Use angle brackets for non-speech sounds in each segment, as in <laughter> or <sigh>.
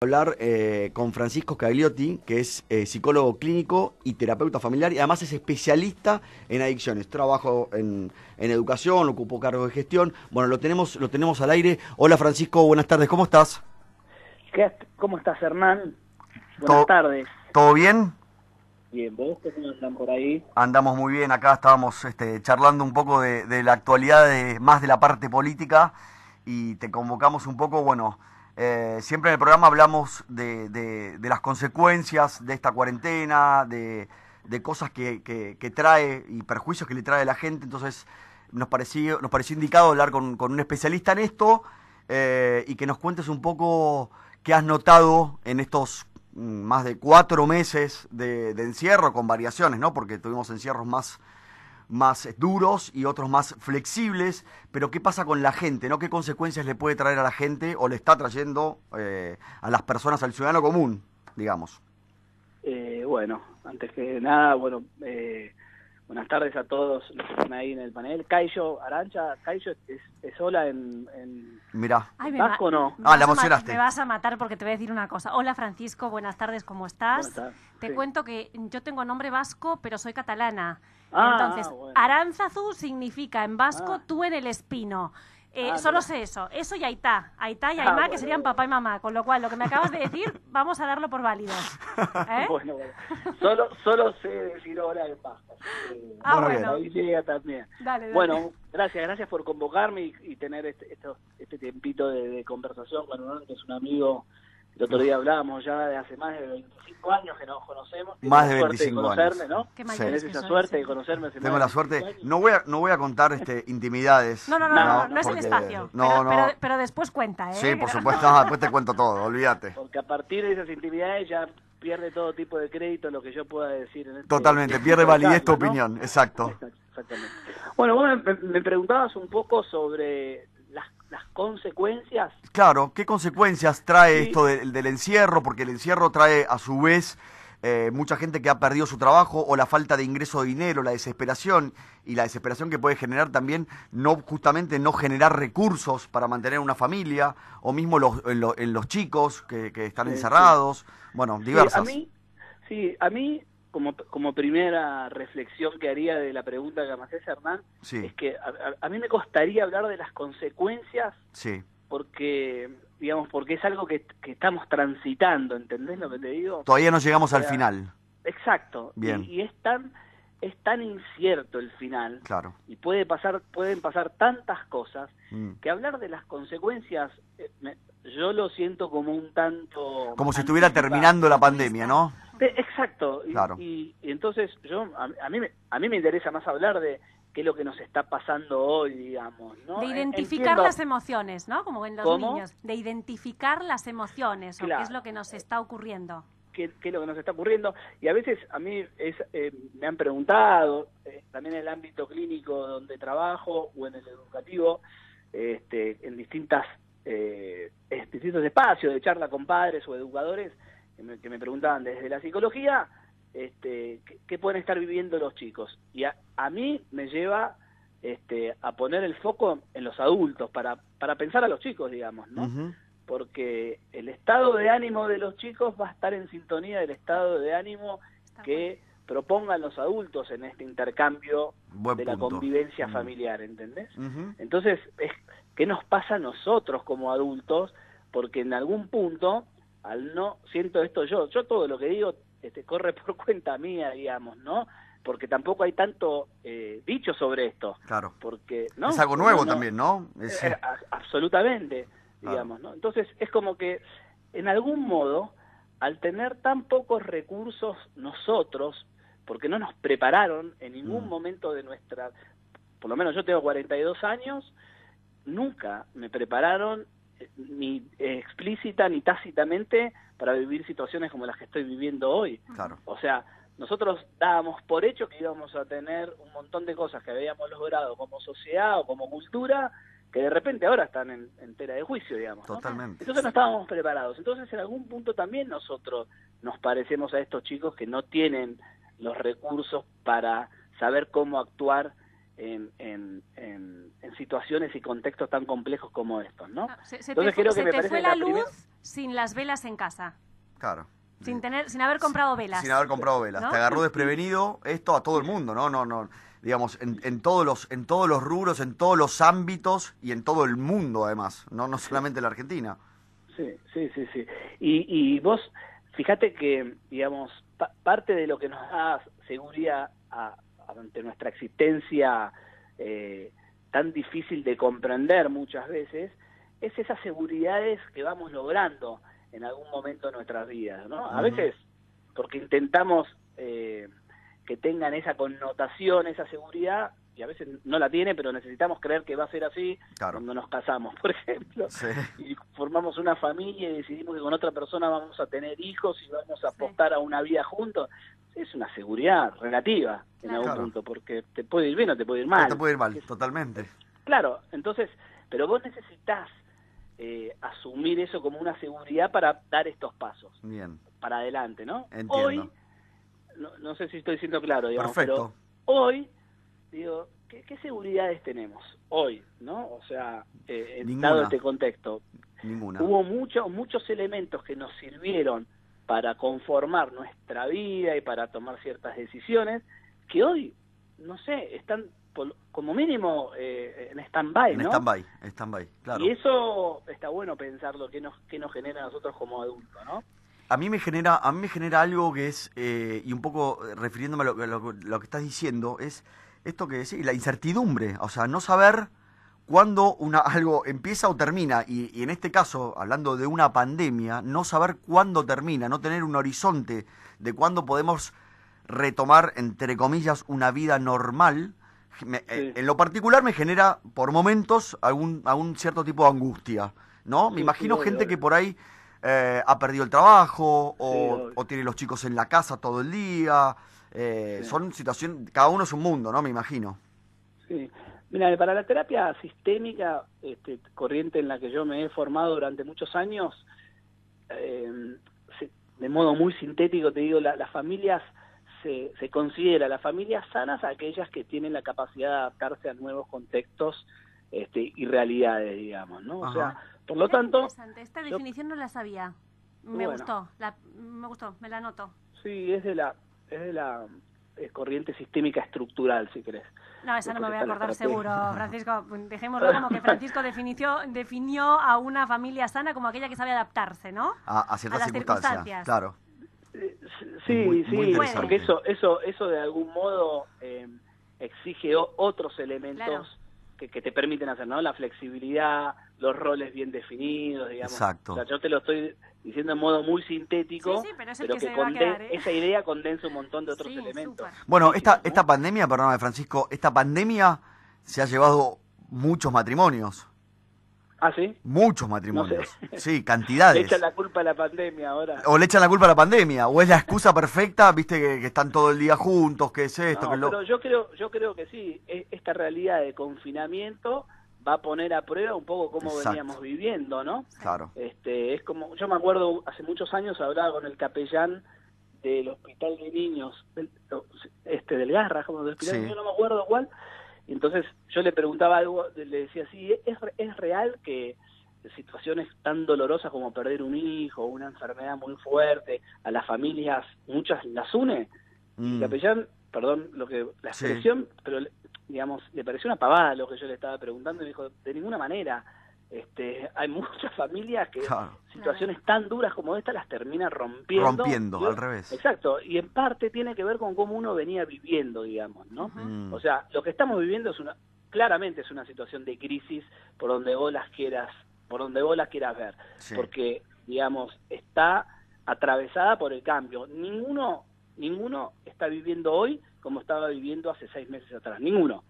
hablar eh, con Francisco Cagliotti, que es eh, psicólogo clínico y terapeuta familiar y además es especialista en adicciones. Trabajo en, en educación, ocupo cargo de gestión. Bueno, lo tenemos, lo tenemos al aire. Hola Francisco, buenas tardes, ¿cómo estás? ¿Qué, ¿Cómo estás, Hernán? Todo- Buenas tardes. ¿Todo bien? Bien, ¿vos cómo andan por ahí? Andamos muy bien, acá estábamos este, charlando un poco de, de la actualidad, de, más de la parte política, y te convocamos un poco, bueno, eh, siempre en el programa hablamos de, de- las consecuencias de esta cuarentena, de, de cosas que, que- trae y perjuicios que le trae a la gente, entonces nos pareció, nos pareció indicado hablar con, con un especialista en esto eh, y que nos cuentes un poco qué has notado en estos mm, más de cuatro meses de encierro con variaciones, ¿no? Porque tuvimos encierros más, más duros y otros más flexibles, pero ¿qué pasa con la gente, no? ¿Qué consecuencias le puede traer a la gente o le está trayendo eh, a las personas, al ciudadano común, digamos? Eh, bueno, antes que nada, bueno, eh, buenas tardes a todos los que están ahí en el panel. Caillo, Arancha, Caillo es, es sola en, en Mirá, Ay, me Vasco, ¿no? me Ah, vas la emocionaste. Me vas a matar porque te voy a decir una cosa. Hola Francisco, buenas tardes, ¿cómo estás? Buenas tardes, Te sí. cuento que yo tengo nombre vasco, pero soy catalana. Ah, Entonces, bueno. Aránzazu significa en vasco Ah. tú en el espino. Eh, Ah, solo sé eso, eso y Aitá, Aitá y Ah, Aimá, que bueno, serían bueno. papá y mamá, con lo cual lo que me acabas de decir, <laughs> vamos a darlo por válido. <laughs> ¿Eh? Bueno, bueno. Solo, solo sé decir hola de Pascua. así que- Ah, Bueno, llega también. Dale, dale. Bueno, gracias, gracias por convocarme y, y tener este, esto- este tiempito de, de conversación con Hernán, que es un amigo. El otro día hablábamos ya de hace más de 25 años que nos conocemos. Tengo Más de suerte 25 conocerme, años. ¿no? Qué Sí. Tenés esa suerte sí. de conocerme. hace tengo más la suerte. 25 años. No voy a, no voy a contar este, intimidades. No, no, no, no, no, no es el espacio. No, pero, no. Pero, pero después cuenta, ¿eh? Sí, por <laughs> supuesto, no, después te cuento todo, olvídate. Porque a partir de esas intimidades ya pierde todo tipo de crédito lo que yo pueda decir. En este, Totalmente, en <laughs> pierde validez tu opinión, exacto. Exact- Exactamente. Bueno, vos me, me preguntabas un poco sobre las, consecuencias. Claro, ¿qué consecuencias trae Sí. esto del, del encierro? Porque el encierro trae a su vez eh, mucha gente que ha perdido su trabajo o la falta de ingreso de dinero, la desesperación y la desesperación que puede generar también no justamente no generar recursos para mantener una familia o mismo los, en, lo- en los chicos que, que están Sí, encerrados, bueno, diversas. Sí, a mí, sí, a mí como, como primera reflexión que haría de la pregunta que me haces, Hernán, Sí, es que a, a- mí me costaría hablar de las consecuencias sí, porque, digamos, porque es algo que, que estamos transitando, ¿entendés lo que te digo? todavía no llegamos al final, Exacto. Bien. Y, y es tan es tan incierto el final claro. y puede pasar pueden pasar tantas cosas Mm. que hablar de las consecuencias eh, me- yo lo siento como un tanto Como si estuviera terminando la pandemia, ¿no? De- exacto y, Claro. y- y entonces yo a, a mí me, a mí me interesa más hablar de qué es lo que nos está pasando hoy digamos no De En- identificar entiendo- las emociones, ¿no? Como en los ¿Cómo? niños. De identificar las emociones o qué es lo que nos está ocurriendo. qué, qué es lo que nos está ocurriendo. Y a veces a mí es, eh, me han preguntado, eh, también en el ámbito clínico donde trabajo o en el educativo, este, en distintas eh, en distintos espacios de charla con padres o educadores, que me, que me preguntaban desde la psicología, este, ¿qué, qué pueden estar viviendo los chicos? Y a, a mí me lleva este, a poner el foco en los adultos, para, para pensar a los chicos, digamos, ¿no? Porque el estado de ánimo de los chicos va a estar en sintonía del estado de ánimo que propongan los adultos en este intercambio Buen de la convivencia familiar, ¿entendés? Entonces, es, ¿qué nos pasa a nosotros como adultos? Porque en algún punto, al no, siento esto yo, yo todo lo que digo este, corre por <laughs> cuenta mía, digamos, ¿no? Porque tampoco hay tanto eh, dicho sobre esto, Claro. porque, ¿no? Es algo nuevo también, ¿no? Es- eh, a- absolutamente, Claro. digamos, ¿no? Entonces es como que en algún modo, al tener tan pocos recursos nosotros, porque no nos prepararon en ningún Mm. momento de nuestra, por lo menos yo tengo 42 años, nunca me prepararon eh, ni explícita ni tácitamente para vivir situaciones como las que estoy viviendo hoy. Claro. O sea, nosotros dábamos por hecho que íbamos a tener un montón de cosas que habíamos logrado como sociedad o como cultura que de repente ahora están en, en tela de juicio, digamos. ¿no? Totalmente. Entonces no estábamos preparados. Entonces en algún punto también nosotros nos parecemos a estos chicos que no tienen los recursos para saber cómo actuar en, en, en, situaciones y contextos tan complejos como estos, ¿no? se, Entonces, te, creo que te fue la, luz sin las velas en casa. Claro. Sin tener, sin haber comprado velas. Sin haber comprado velas. Te agarró desprevenido esto a todo el mundo, ¿no? No, no. Digamos, en, en, todos los, en todos los rubros, en todos los ámbitos y en todo el mundo, además, no, no solamente en la Argentina. Sí, sí, sí, sí. Y, y vos, fíjate que, digamos, parte de lo que nos da seguridad ante nuestra existencia eh, tan difícil de comprender muchas veces, es esas seguridades que vamos logrando en algún momento de nuestras vidas, ¿no? A veces porque intentamos eh, que tengan esa connotación, esa seguridad, y a veces no la tiene, pero necesitamos creer que va a ser así cuando nos casamos, por ejemplo, y formamos una familia y decidimos que con otra persona vamos a tener hijos y vamos a apostar a una vida juntos. Es una seguridad relativa en algún punto, porque te puede ir bien o te puede ir mal. te puede ir mal, totalmente. Claro, entonces, pero vos necesitas eh, asumir eso como una seguridad para dar estos pasos. Bien. Para adelante, ¿no? Entiendo. Hoy, no, sé si estoy siendo claro, digamos, pero hoy, digo, ¿qué, seguridades tenemos hoy, no? O sea, eh, dado este contexto. Ninguna. Hubo muchos muchos elementos que nos sirvieron para conformar nuestra vida y para tomar ciertas decisiones que hoy, no sé, están como mínimo eh, en stand-by, ¿no? En stand-by, stand claro. Y eso está bueno pensarlo, que nos, que nos genera a nosotros como adultos, ¿no? A mí me genera, a mí me genera algo que es, eh, y un poco refiriéndome a lo, lo, que estás diciendo, es esto que decís, la incertidumbre, o sea, no saber cuándo una, algo empieza o termina, y, y, en este caso, hablando de una pandemia, no saber cuándo termina, no tener un horizonte de cuándo podemos retomar, entre comillas, una vida normal, eh, en lo particular me genera por momentos algún, algún cierto tipo de angustia, ¿no? me imagino gente que por ahí eh, ha perdido el trabajo o, tiene los chicos en la casa todo el día. Eh, son situaciones, cada uno es un mundo, ¿no? Me imagino. Sí. Mira, para la terapia sistémica, este, corriente en la que yo me he formado durante muchos años, de modo muy sintético te digo, las familias se, se considera las familias sanas aquellas que tienen la capacidad de adaptarse a nuevos contextos este, y realidades, digamos, ¿no? O sea, por lo tanto... Esta definición no la sabía. Me gustó, la, me gustó, me la noto. Sí, es de la, es de la eh, corriente sistémica estructural, si querés. No, esa no me voy a acordar seguro, Francisco. <laughs> Dejémoslo como que Francisco definió, definió a una familia sana como aquella que sabe adaptarse, ¿no? A, ciertas las circunstancias. Claro. Sí, sí, porque eso, eso, eso de algún modo eh, exige otros elementos que, te permiten hacer, ¿no? La flexibilidad, los roles bien definidos, digamos. Exacto. O sea, yo te lo estoy diciendo en modo muy sintético, pero, que, ¿eh? esa idea condensa un montón de otros elementos. Bueno, esta, esta pandemia, perdóname Francisco, esta pandemia se ha llevado muchos matrimonios. ¿Ah, sí? Muchos matrimonios. <laughs> Sí, cantidades. Le echan la culpa a la pandemia ahora. O le echan la culpa a la pandemia, o es la excusa perfecta, viste, que, están todo el día juntos, que es esto, que lo... Pero yo creo, yo creo que sí, e, esta realidad de confinamiento va a poner a prueba un poco cómo veníamos viviendo, ¿no? Claro. Este, es como, yo me acuerdo, hace muchos años hablaba con el capellán del hospital de niños, del, este, del Garra, como del hospital, yo no me acuerdo cuál, y entonces yo le preguntaba algo, le decía, sí, ¿es, es real que situaciones tan dolorosas como perder un hijo, una enfermedad muy fuerte, a las familias muchas las une? Mm. capellán, perdón lo que la expresión, pero digamos, le pareció una pavada lo que yo le estaba preguntando y me dijo, de ninguna manera este, hay <laughs> muchas familias que situaciones tan duras como esta las terminan rompiendo. Rompiendo, al revés. Exacto, y en parte tiene que ver con cómo uno venía viviendo, digamos, ¿no? Mm. O sea, lo que estamos viviendo es una, claramente es una situación de crisis por donde vos las quieras, por donde vos las quieras ver, porque, digamos, está atravesada por el cambio. Ninguno, ninguno está viviendo hoy como estaba viviendo hace seis meses atrás, ninguno.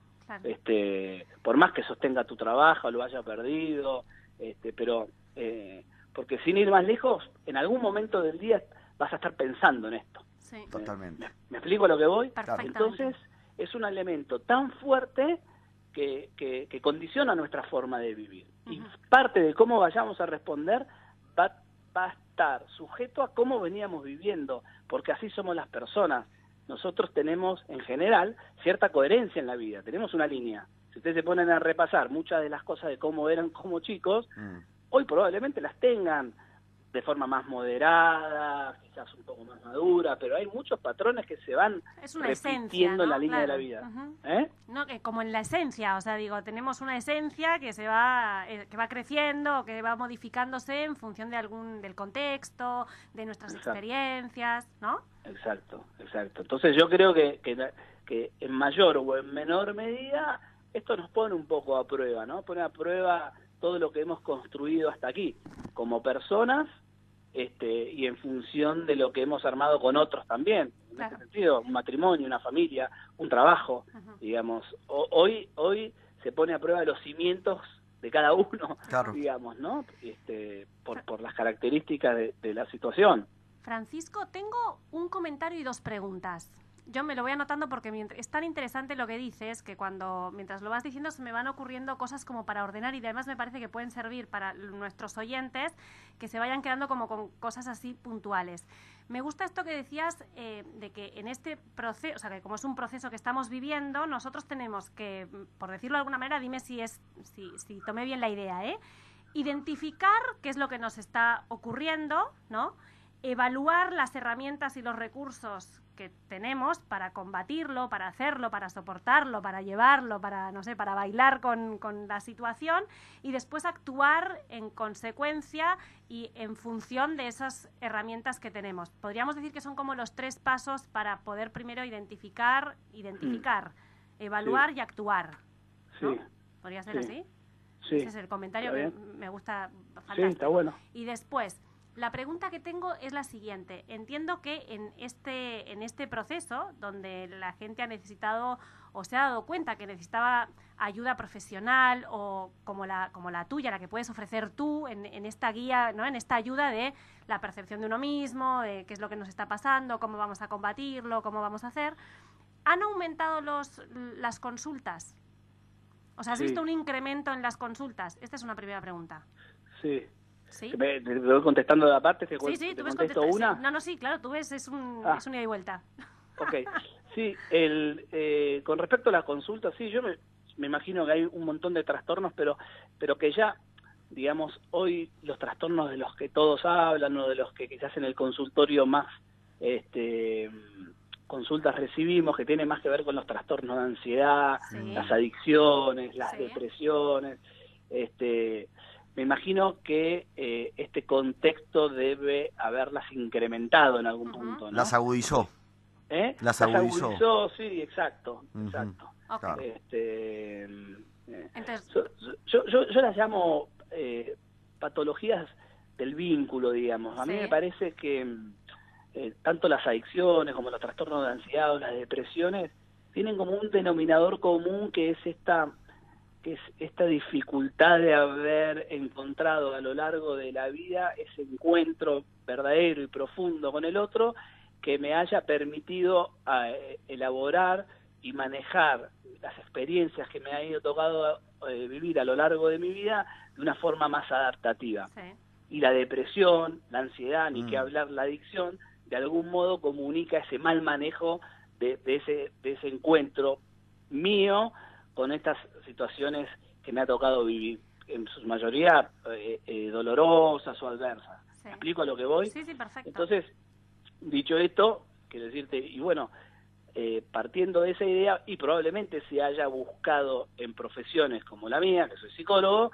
Este, por más que sostenga tu trabajo, lo haya perdido, este, pero eh, porque sin ir más lejos, en algún momento del día vas a estar pensando en esto. Totalmente. ¿Me, explico lo que voy? Entonces, es un elemento tan fuerte que, que, condiciona nuestra forma de vivir. Y parte de cómo vayamos a responder va, va a estar sujeto a cómo veníamos viviendo, porque así somos las personas nosotros tenemos en general cierta coherencia en la vida, tenemos una línea. Si ustedes se ponen a repasar muchas de las cosas de cómo eran como chicos, Mm. hoy probablemente las tengan de forma más moderada, quizás un poco más madura, pero hay muchos patrones que se van Es una repitiendo esencia, ¿no? en la línea de la vida. ¿Eh? No, que como en la esencia, o sea, digo, tenemos una esencia que se va, eh, que va creciendo, que va modificándose en función de algún, del contexto, de nuestras Exacto. experiencias, ¿no? Exacto, exacto. Entonces yo creo que, que en mayor o en menor medida esto nos pone un poco a prueba, ¿no? Pone a prueba todo lo que hemos construido hasta aquí, como personas este, y en función de lo que hemos armado con otros también. En Claro. ese sentido, un matrimonio, una familia, un trabajo, digamos. O- hoy, hoy se pone a prueba los cimientos de cada uno, Claro. <laughs> digamos, ¿no? Este, por, por las características de, de la situación. Francisco, tengo un comentario y dos preguntas. Yo me lo voy anotando porque es tan interesante lo que dices que cuando mientras lo vas diciendo se me van ocurriendo cosas como para ordenar y además me parece que pueden servir para nuestros oyentes que se vayan quedando como con cosas así puntuales. Me gusta esto que decías eh, de que en este proceso, o sea, que como es un proceso que estamos viviendo, nosotros tenemos que, mm, por decirlo de alguna manera, dime si es si, si tomé bien la idea, ¿eh? Identificar qué es lo que nos está ocurriendo, ¿no? Evaluar las herramientas y los recursos que tenemos para combatirlo, para hacerlo, para soportarlo, para llevarlo, para, no sé, para bailar con, con la situación y después actuar en consecuencia y en función de esas herramientas que tenemos. Podríamos decir que son como los tres pasos para poder primero identificar, identificar, evaluar y actuar. ¿no? Sí, ¿Podría ser Sí. así? sí. Ese es el comentario que me gusta. Sí, Fantástico. está bueno. Y después, la pregunta que tengo es la siguiente. Entiendo que en este, en este proceso, donde la gente ha necesitado o se ha dado cuenta que necesitaba ayuda profesional o como la, como la tuya, la que puedes ofrecer tú en, en esta guía, ¿no? en esta ayuda de la percepción de uno mismo, de qué es lo que nos está pasando, cómo vamos a combatirlo, cómo vamos a hacer, ¿han aumentado los, las consultas? O sea, ¿has Sí. visto un incremento en las consultas? Esta es una primera pregunta. Sí. ¿Sí? Me- Te voy contestando la parte, te, Sí, sí, te tú ves contesto una. sí. No, no, sí, claro, tú ves, es un, Ah. es un ida y vuelta. <laughs> Ok, sí, el, eh, con respecto a la consulta, sí, yo me, me imagino que hay un montón de trastornos, pero, pero que ya, digamos, hoy los trastornos de los que todos hablan o de los que quizás en el consultorio más este, consultas recibimos, que tiene más que ver con los trastornos de ansiedad, Sí. las adicciones, las Sí. depresiones, este, me imagino que eh, este contexto debe haberlas incrementado en algún punto, ¿no? Las agudizó. ¿Eh? Las agudizó. sí, exacto, exacto. Ok. Claro. Este, eh, Entonces, yo, yo, yo, yo las llamo eh, patologías del vínculo, digamos. A mí Sí. me parece que mm, eh, tanto las adicciones como los trastornos de ansiedad o las depresiones tienen como un denominador común que es esta que es esta dificultad de haber encontrado a lo largo de la vida ese encuentro verdadero y profundo con el otro que me haya permitido eh, elaborar y manejar las experiencias que me ha ido tocado eh, vivir a lo largo de mi vida de una forma más adaptativa. sí. Y la depresión, la ansiedad, ni Mm. que hablar la adicción, de algún modo comunica ese mal manejo de, de ese, de ese encuentro mío con estas situaciones que me ha tocado vivir, en su mayoría eh, eh, dolorosas o adversas. sí. ¿Me explico a lo que voy? Sí, sí, perfecto. Entonces, dicho esto, quiero decirte, y bueno, eh, partiendo de esa idea, y probablemente se haya buscado en profesiones como la mía, que soy psicólogo,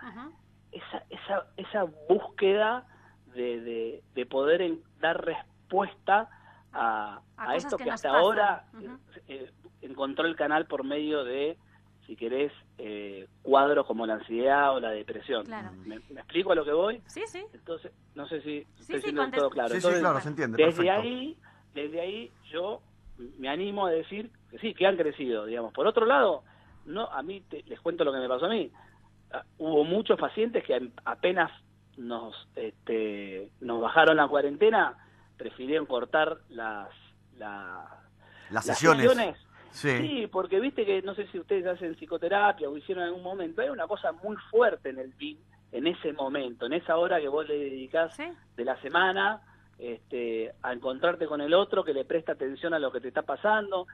esa, esa, esa búsqueda de, de, de poder en- dar respuesta a, A esto que hasta pasan. ahora eh, encontró el canal por medio de, si querés, eh, cuadros como la ansiedad o la depresión. Claro. ¿Me, me explico a lo que voy? Sí, sí. Entonces, no sé si Sí, estoy sí, todo claro. Sí, sí, claro, se entiende. desde perfecto. ahí, desde ahí yo me animo a decir que sí, que han crecido, digamos. Por otro lado, no, a mí te- les cuento lo que me pasó a mí. Ah, Hubo muchos pacientes que apenas nos, este, nos bajaron la cuarentena, prefirieron cortar las, la- Las las sesiones. sesiones. Sí. Sí, porque viste que no sé si ustedes hacen psicoterapia o hicieron en algún momento, hay una cosa muy fuerte en el BIM en ese momento, en esa hora que vos le dedicás Sí. de la semana este, a encontrarte con el otro que le presta atención a lo que te está pasando.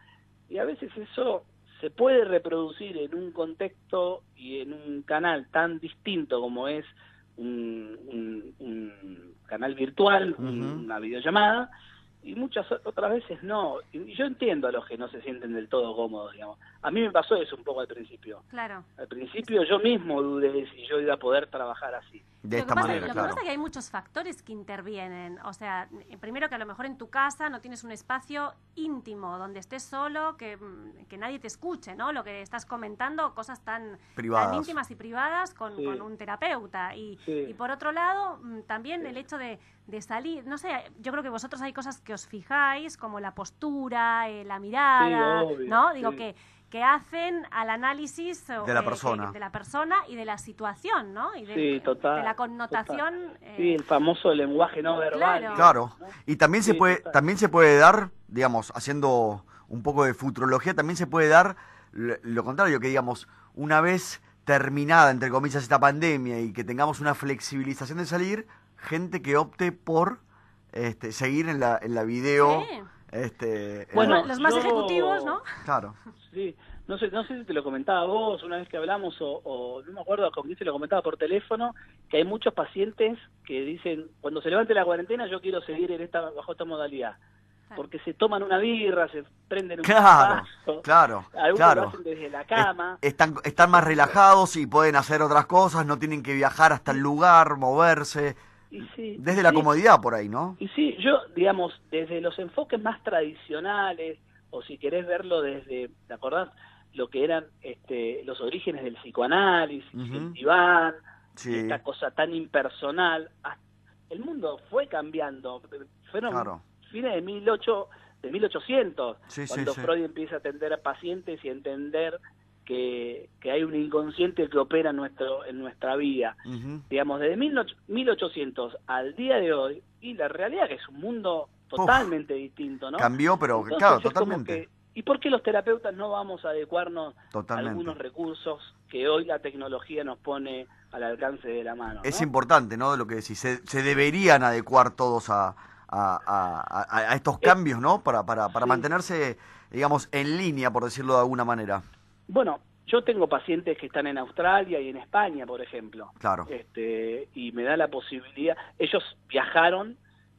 Y a veces eso se puede reproducir en un contexto y en un canal tan distinto como es un, un, canal virtual, una videollamada, y muchas otras veces no. Y yo entiendo a los que no se sienten del todo cómodos, digamos. A mí me pasó eso un poco al principio. Claro. Al principio yo mismo dudé si yo iba a poder trabajar así. De esta manera, Lo que pasa es que hay muchos factores que intervienen. O sea, primero que a lo mejor en tu casa no tienes un espacio íntimo, donde estés solo, que, mm, que nadie te escuche, ¿no? Lo que estás comentando, cosas tan, tan íntimas y privadas con, un terapeuta. Y, y, por otro lado, mm, también el hecho de, de, salir, no sé, yo creo que vosotros hay cosas que os fijáis, como la postura, eh, la mirada, ¿no? Digo que que hacen al análisis de la persona, de, la persona y de la situación, ¿no? Y de, sí, total, de la connotación. Eh, sí, el famoso lenguaje no verbal. Claro, y también se puede, también se puede dar, digamos, haciendo un poco de futurología, también se puede dar lo, contrario, que digamos, una vez terminada, entre comillas, esta pandemia y que tengamos una flexibilización de salir, gente que opte por este, seguir en la, en la video. Este, bueno, los más ejecutivos, ¿no? Claro. Sí, no sé, no sé si te lo comentaba vos una vez que hablamos o, no me acuerdo con quién se lo comentaba por teléfono, que hay muchos pacientes que dicen, cuando se levante la cuarentena yo quiero seguir en esta bajo esta modalidad. Porque se toman una birra, se prenden un Claro, claro, algunos claro. Lo hacen desde la cama. están, están más relajados y pueden hacer otras cosas, no tienen que viajar hasta el lugar, moverse. Desde la comodidad por ahí, ¿no? Y sí, yo, digamos, desde los enfoques más tradicionales, o si querés verlo desde, ¿te acordás? Lo que eran este, los orígenes del psicoanálisis, el diván, esta cosa tan impersonal. Ah, el mundo fue cambiando. Fueron fines de, 18, de 1800 cuando Freud empieza a atender a pacientes y a entender que, que, hay un inconsciente que opera en, nuestro, en nuestra vida. Digamos, desde 1800 al día de hoy, y la realidad es que es un mundo totalmente distinto, ¿no? Cambió, pero claro, totalmente. ¿Y por qué los terapeutas no vamos a adecuarnos a algunos recursos que hoy la tecnología nos pone al alcance de la mano? Es importante, ¿no? De lo que decís, se, deberían adecuar todos a, a, estos eh, cambios, ¿no? Para, para, para mantenerse, digamos, en línea, por decirlo de alguna manera. Bueno, yo tengo pacientes que están en Australia y en España, por ejemplo. Claro. Este, y me da la posibilidad, ellos viajaron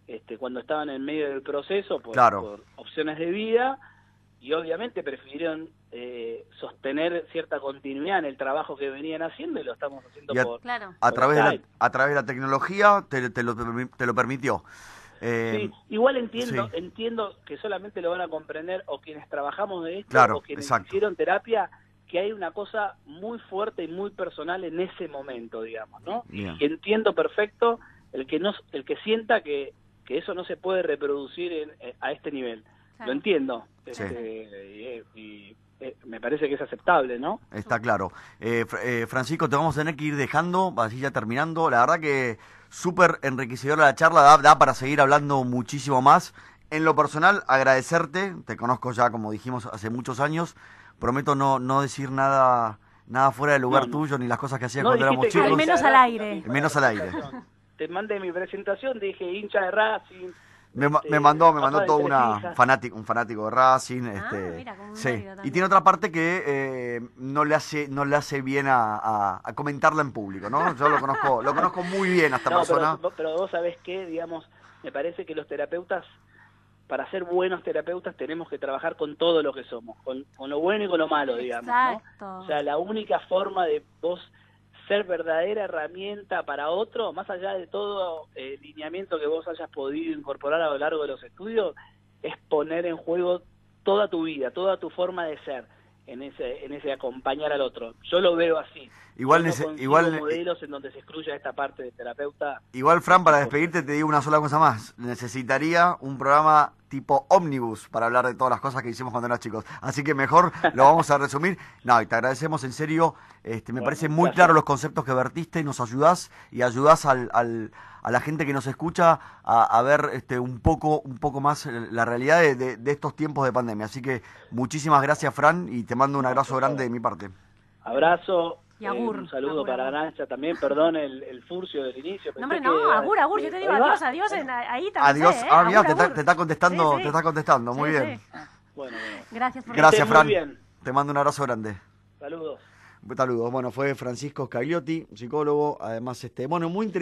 este, cuando estaban en medio del proceso por, opciones de vida y obviamente prefirieron eh, sostener cierta continuidad en el trabajo que venían haciendo y lo estamos haciendo a, por, a través de la, a través de la tecnología te, lo, te lo permitió. Eh, sí, igual entiendo entiendo que solamente lo van a comprender o quienes trabajamos de esto o quienes hicieron terapia que hay una cosa muy fuerte y muy personal en ese momento digamos no entiendo perfecto el que no el que sienta que que eso no se puede reproducir eh, a este nivel. Lo entiendo. Este, y, eh, me parece que es aceptable, ¿no? Está claro. Eh, Francisco, te vamos a tener que ir dejando, así ya terminando. La verdad que súper enriquecedora la charla, da, da, para seguir hablando muchísimo más. En lo personal, agradecerte, te conozco ya, como dijimos, hace muchos años. Prometo no, no decir nada nada fuera del lugar tuyo, ni las cosas que hacías cuando éramos chicos. Al menos al aire. Menos al aire te mandé mi presentación, dije hincha de Racing. Me, este, mandó, me mandó todo una fanático, un fanático de Racing, ah, este, sí. Y tiene otra parte que eh, no le hace, no le hace bien a, comentarla en público, ¿no? Yo lo conozco, lo conozco muy bien a esta <laughs> persona. Pero, pero vos sabés que, digamos, me parece que los terapeutas, para ser buenos terapeutas, tenemos que trabajar con todo lo que somos, con, con lo bueno y con lo malo, digamos. ¿no? O sea, la única forma de vos ser verdadera herramienta para otro, más allá de todo el lineamiento que vos hayas podido incorporar a lo largo de los estudios, es poner en juego toda tu vida, toda tu forma de ser en ese en ese acompañar al otro. Yo lo veo así. Igual, igual modelos en donde se excluya esta parte de terapeuta. Igual Fran, para despedirte te digo una sola cosa más. Necesitaría un programa tipo ómnibus para hablar de todas las cosas que hicimos cuando éramos chicos. Así que mejor <laughs> lo vamos a resumir. No, y te agradecemos en serio. Este, me parece muy claro los conceptos que vertiste y nos ayudás y ayudás al, al, a la gente que nos escucha a, ver este, un poco un poco más la realidad de, de estos tiempos de pandemia. Así que muchísimas gracias, Fran, y te mando un abrazo grande de mi parte. Abrazo, Y agur. Eh, un saludo Agur, para. Arancha también, perdón el, el furcio del inicio. No, hombre, no, que- agur, agur, yo te digo adiós, adiós, en- ahí también. Adiós. sé, ¿eh? Ah, mira, Agur, te, está- te está contestando, Sí, sí. te está contestando. Muy Sí, bien. sí. Bueno, bueno. Gracias por Gracias, Fran. bien. Te mando un abrazo grande. Saludos. Saludos. Bueno, fue Francisco Scagliotti, psicólogo, además, este, bueno, muy interesante.